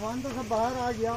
सामान तो सब बाहर आ गया।